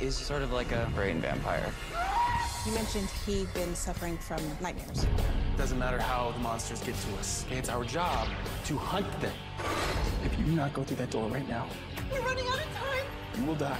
is sort of like a brain vampire. You mentioned he'd been suffering from nightmares. Doesn't matter how the monsters get to us. It's our job to hunt them. If you do not go through that door right now, We're running out of time. you will die.